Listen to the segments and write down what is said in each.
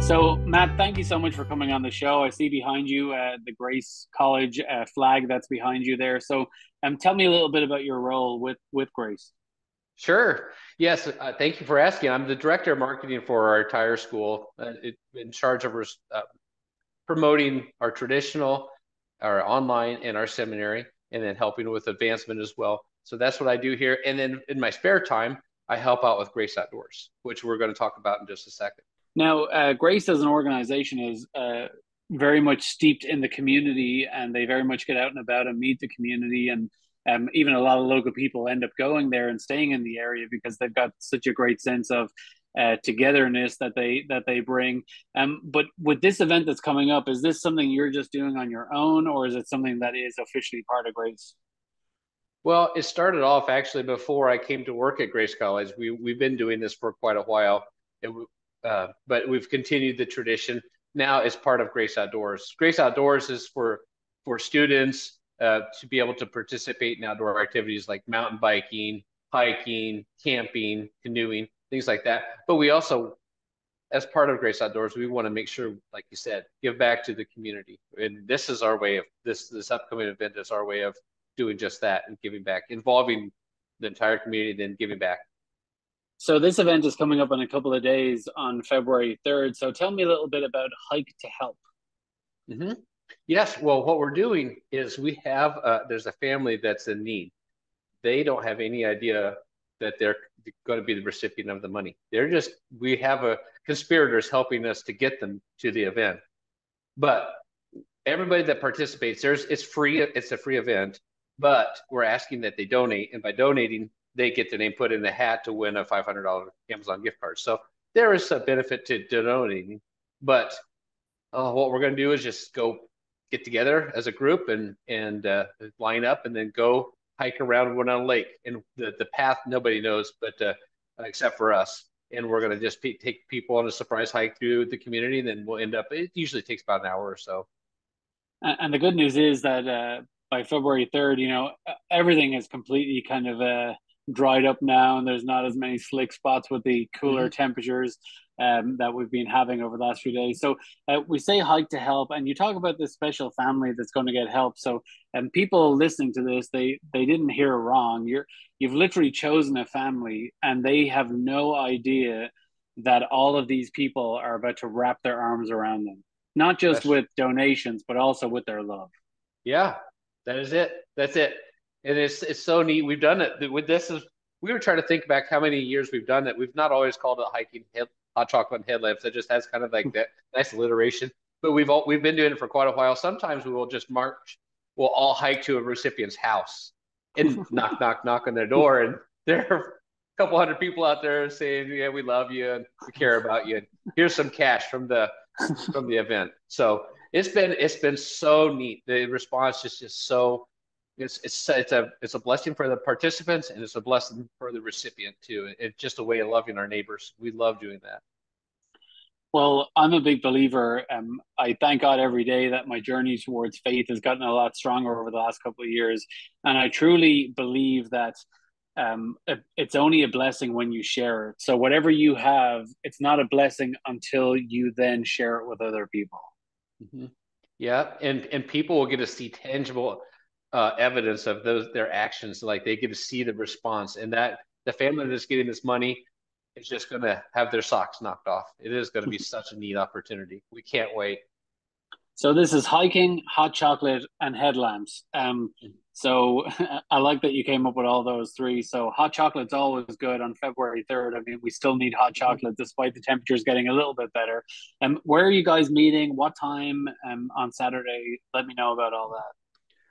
So, Matt, thank you so much for coming on the show. I see behind you uh, the Grace College uh, flag that's behind you there. So, um, tell me a little bit about your role with with Grace. Sure. Yes. Uh, thank you for asking. I'm the director of marketing for our entire school, uh, it, in charge of uh, promoting our traditional, our online, and our seminary, and then helping with advancement as well. So that's what I do here. And then in my spare time, I help out with Grace Outdoors, which we're going to talk about in just a second. Now, uh, Grace as an organization is uh, very much steeped in the community, and they very much get out and about and meet the community. And um, even a lot of local people end up going there and staying in the area because they've got such a great sense of uh, togetherness that they that they bring. Um, but with this event that's coming up, is this something you're just doing on your own, or is it something that is officially part of Grace? Well, it started off actually before I came to work at Grace College. We we've been doing this for quite a while. It, uh, but we've continued the tradition now as part of Grace Outdoors. Grace Outdoors is for for students uh, to be able to participate in outdoor activities like mountain biking, hiking, camping, canoeing, things like that. But we also, as part of Grace Outdoors, we want to make sure, like you said, give back to the community. And this is our way of this this upcoming event is our way of doing just that and giving back, involving the entire community, then giving back. So this event is coming up in a couple of days on February 3rd. So tell me a little bit about Hike to Help. Mm-hmm. Yes. Well, what we're doing is we have uh, there's a family that's in need. They don't have any idea that they're going to be the recipient of the money. They're just we have a conspirators helping us to get them to the event. But everybody that participates, there's it's free. It's a free event, but we're asking that they donate, and by donating, they get their name put in the hat to win a $500 Amazon gift card. So there is a benefit to donating, but uh, what we're going to do is just go get together as a group and and uh, line up and then go hike around one Winona Lake. And the, the path nobody knows, but uh, except for us. And we're going to just take people on a surprise hike through the community. And then we'll end up, it usually takes about an hour or so. And the good news is that uh, by February 3rd, you know, everything is completely kind of uh, dried up now and there's not as many slick spots with the cooler mm-hmm. temperatures um, that we've been having over the last few days. So uh, we say hike to help, and you talk about this special family that's going to get help. So and um, people listening to this, they they didn't hear wrong. You're you've literally chosen a family, and they have no idea that all of these people are about to wrap their arms around them, not just with donations, but also with their love. Yeah, that is it. That's it and it's it's so neat. We've done it with this is we were trying to think back how many years we've done it. We've not always called it hiking head, hot chocolate and headlamps. It just has kind of like hmm. that nice alliteration. But we've all we've been doing it for quite a while. Sometimes we will just march. We'll all hike to a recipient's house and knock knock knock on their door, and there are a couple hundred people out there saying, "Yeah, we love you and we care about you." And here's some cash from the from the event. So it's been it's been so neat. The response is just so it's it's it's a it's a blessing for the participants and it's a blessing for the recipient too. It's just a way of loving our neighbors. We love doing that. Well, I'm a big believer. Um, I thank God every day that my journey towards faith has gotten a lot stronger over the last couple of years, and I truly believe that um, it's only a blessing when you share it. So whatever you have, it's not a blessing until you then share it with other people. Mm-hmm. Yeah, and and people will get to see tangible uh, evidence of those their actions. Like they get to see the response, and that the family that's getting this money is just going to have their socks knocked off. It is going to be such a neat opportunity. We can't wait. So this is hiking, hot chocolate, and headlamps. Um, so I like that you came up with all those three. So hot chocolate's always good on February third. I mean, we still need hot mm-hmm. chocolate despite the temperatures getting a little bit better. Um, where are you guys meeting? What time? Um, on Saturday? Let me know about all that.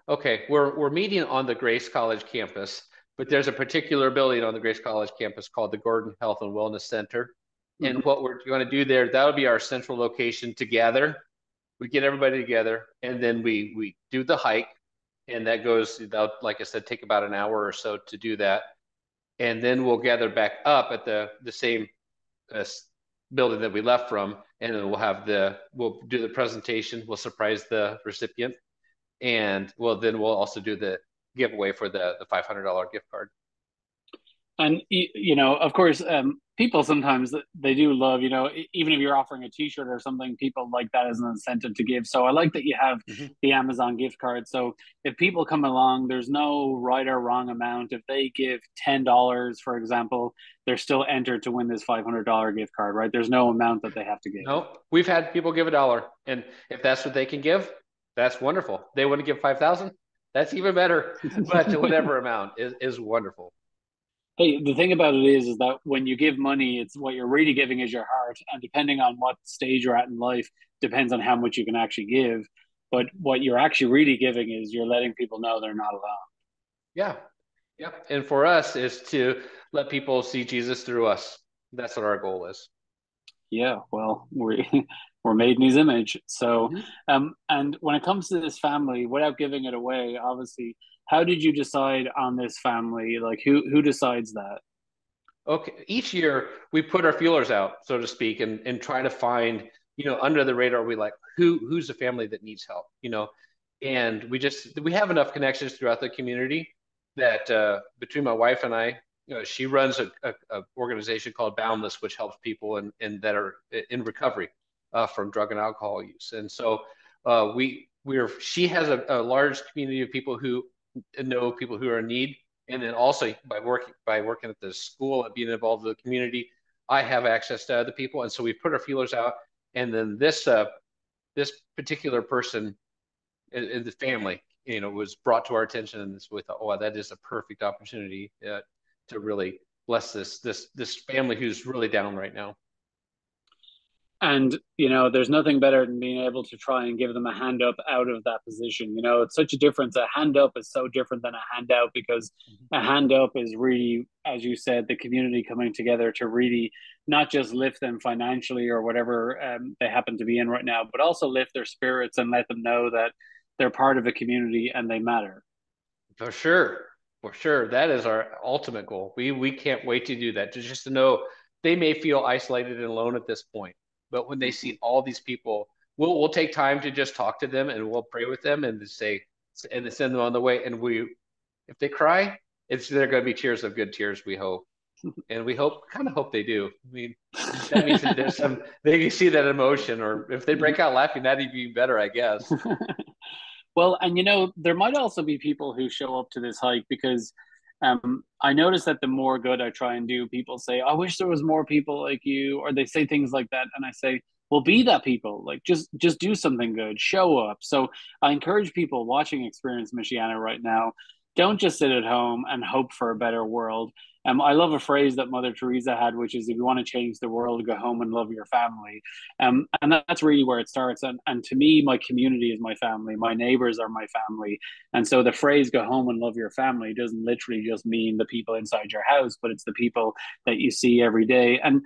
Okay, we're we're meeting on the Grace College campus, but there's a particular building on the Grace College campus called the Gordon Health and Wellness Center. Mm-hmm. And what we're going to do there, that'll be our central location to gather. We get everybody together, and then we we do the hike, and that goes like I said, take about an hour or so to do that, and then we'll gather back up at the the same uh, building that we left from, and then we'll have the we'll do the presentation. We'll surprise the recipient and well then we'll also do the giveaway for the the $500 gift card And you know, of course, um, people sometimes they do love, you know, even if you're offering a T-shirt or something, people like that as an incentive to give. So I like that you have mm-hmm. the Amazon gift card. So if people come along, there's no right or wrong amount. If they give ten dollars, for example, they're still entered to win this five hundred dollar gift card, right? There's no amount that they have to give. No, we've had people give a dollar, and if that's what they can give, that's wonderful. They want to give five thousand, that's even better. But whatever amount is is wonderful. Hey, the thing about it is, is that when you give money, it's what you're really giving is your heart, and depending on what stage you're at in life, depends on how much you can actually give. But what you're actually really giving is you're letting people know they're not alone. Yeah, Yep. And for us is to let people see Jesus through us. That's what our goal is. Yeah, well, we we're made in His image. So, mm-hmm. um, and when it comes to this family, without giving it away, obviously how did you decide on this family? Like who who decides that? Okay, each year we put our feelers out, so to speak, and and try to find you know under the radar. We like who who's the family that needs help, you know, and we just we have enough connections throughout the community that uh, between my wife and I, you know, she runs a, a, a, organization called Boundless, which helps people in, in that are in recovery uh, from drug and alcohol use. And so uh, we we're she has a, a, large community of people who know people who are in need, and then also by working by working at the school and being involved in the community, I have access to other people, and so we put our feelers out. And then this uh, this particular person in, in, the family, you know, was brought to our attention, and we thought, oh, that is a perfect opportunity uh, to really bless this this this family who's really down right now and you know there's nothing better than being able to try and give them a hand up out of that position you know? It's such a difference. A hand up is so different than a handout because mm-hmm. a hand up is really as you said the community coming together to really not just lift them financially or whatever um, they happen to be in right now but also lift their spirits and let them know that they're part of a community and they matter. For sure. For sure. That is our ultimate goal. We we can't wait to do that. Just to know they may feel isolated and alone at this point but when they see all these people, we'll we'll take time to just talk to them and we'll pray with them and say and send them on the way. And we, if they cry, it's they're going to be tears of good tears. We hope, and we hope kind of hope they do. I mean, that means that there's some they can see that emotion, or if they break out laughing, that'd be better, I guess. well, and you know, there might also be people who show up to this hike because um, I notice that the more good I try and do, people say, "I wish there was more people like you," or they say things like that, and I say, "Well, be that people. Like, just just do something good, show up." So I encourage people watching Experience Michiana right now. Don't just sit at home and hope for a better world. Um, I love a phrase that Mother Teresa had, which is, "If you want to change the world, go home and love your family." Um, and that's really where it starts. And and to me, my community is my family. My neighbors are my family. And so the phrase "go home and love your family" doesn't literally just mean the people inside your house, but it's the people that you see every day. And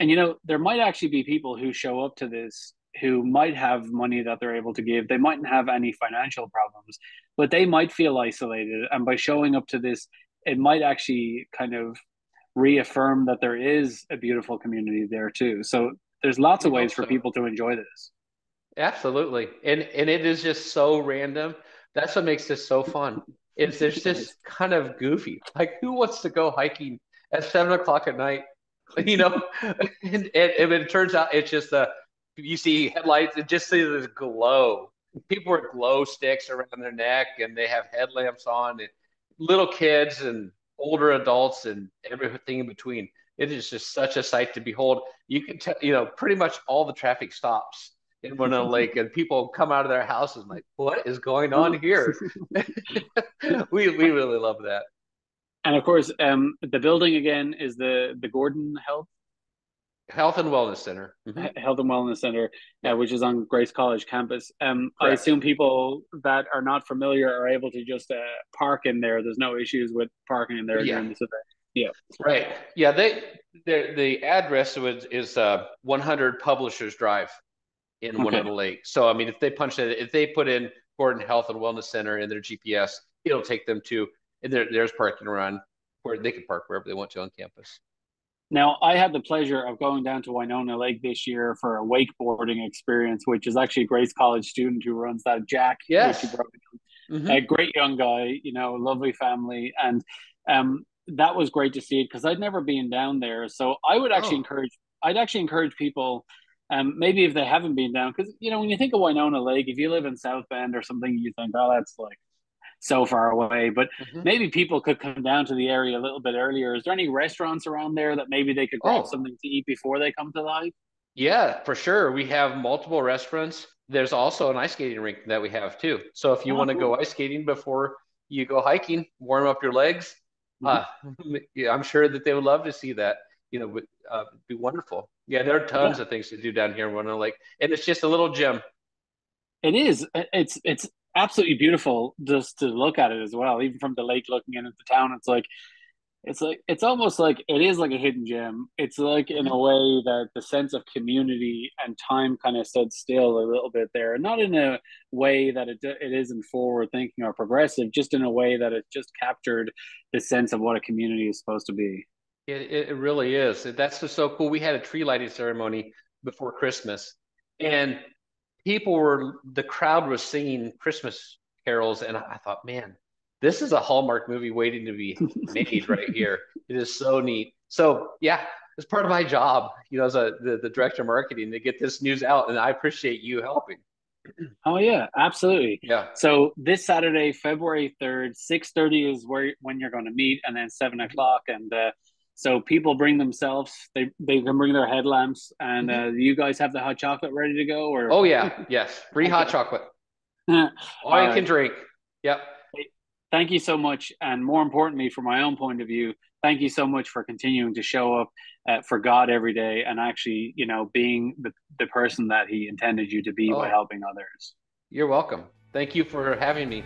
and you know, there might actually be people who show up to this who might have money that they're able to give. They mightn't have any financial problems, but they might feel isolated. And by showing up to this it might actually kind of reaffirm that there is a beautiful community there too. So there's lots of ways for people to enjoy this. Absolutely. And and it is just so random. That's what makes this so fun. It's it's just kind of goofy. Like who wants to go hiking at seven o'clock at night? You know, and, and, and it turns out it's just a you see headlights and just see this glow. People with glow sticks around their neck and they have headlamps on and little kids and older adults and everything in between. It is just such a sight to behold. You can tell, you know, pretty much all the traffic stops in Winona Lake, and people come out of their houses like, "What is going on here?" we we really love that. And of course, um, the building again is the the Gordon Health Health and Wellness Center. Mm-hmm. Health and Wellness Center, uh, which is on Grace College campus. Um, I assume people that are not familiar are able to just uh, park in there. There's no issues with parking in there yeah. during this event. Yeah. Right. Yeah. They the the address was is uh 100 Publishers Drive in okay. Winona Lake. So I mean, if they punch it, if they put in Gordon Health and Wellness Center in their GPS, it'll take them to. And there, there's parking around where they can park wherever they want to on campus. Now, I had the pleasure of going down to Winona Lake this year for a wakeboarding experience, which is actually a Grace College student who runs that. Jack, yes, mm-hmm. a great young guy, you know, lovely family, and um, that was great to see it because I'd never been down there. So I would actually oh. encourage. I'd actually encourage people. Um, maybe if they haven't been down, because you know when you think of Winona Lake, if you live in South Bend or something, you think, oh, that's like so far away. But mm-hmm. maybe people could come down to the area a little bit earlier. Is there any restaurants around there that maybe they could grab oh. something to eat before they come to live? Yeah, for sure. We have multiple restaurants. There's also an ice skating rink that we have too. So if you oh, want to cool. go ice skating before you go hiking, warm up your legs. Mm-hmm. Uh, yeah, I'm sure that they would love to see that. You know, would uh, be wonderful. Yeah, there are tons yeah. of things to do down here in Winona Lake, and it's just a little gym. It is. It's it's absolutely beautiful just to look at it as well. Even from the lake looking in at the town, it's like it's like it's almost like it is like a hidden gem. It's like in a way that the sense of community and time kind of stood still a little bit there. Not in a way that it it isn't forward thinking or progressive, just in a way that it just captured the sense of what a community is supposed to be. It it really is. That's just so cool. We had a tree lighting ceremony before Christmas, and people were the crowd was singing Christmas carols, and I thought, man, this is a Hallmark movie waiting to be made right here. It is so neat. So yeah, it's part of my job, you know, as a the, the director of marketing to get this news out, and I appreciate you helping. Oh yeah, absolutely. Yeah. So this Saturday, February third, six thirty is where when you're going to meet, and then seven o'clock, and uh, so people bring themselves. They they can bring their headlamps, and mm-hmm. uh, you guys have the hot chocolate ready to go, or oh yeah, yes, free hot chocolate. All, All you can drink. Yep thank you so much. And more importantly, from my own point of view, thank you so much for continuing to show up uh, for God every day and actually, you know, being the, the person that He intended you to be oh. by helping others. You're welcome. Thank you for having me.